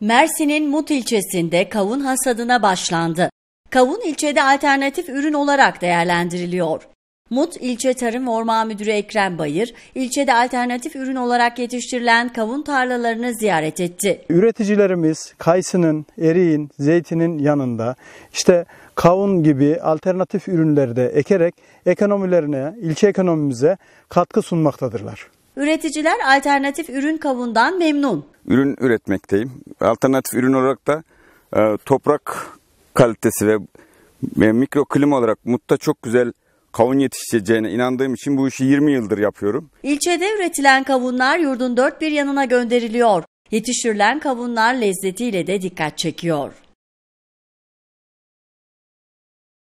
Mersin'in Mut ilçesinde kavun hasadına başlandı. Kavun ilçede alternatif ürün olarak değerlendiriliyor. Mut İlçe Tarım ve Orman Müdürü Ekrem Bayır, ilçede alternatif ürün olarak yetiştirilen kavun tarlalarını ziyaret etti. Üreticilerimiz kayısının, eriğin, zeytinin yanında işte kavun gibi alternatif ürünleri de ekerek ekonomilerine, ilçe ekonomimize katkı sunmaktadırlar. Üreticiler alternatif ürün kavundan memnun. ürün üretmekteyim. Alternatif ürün olarak da e, toprak kalitesi ve e, mikro klima olarak Mut'ta çok güzel kavun yetişeceğine inandığım için bu işi 20 yıldır yapıyorum. İlçede üretilen kavunlar yurdun dört bir yanına gönderiliyor. Yetiştirilen kavunlar lezzetiyle de dikkat çekiyor.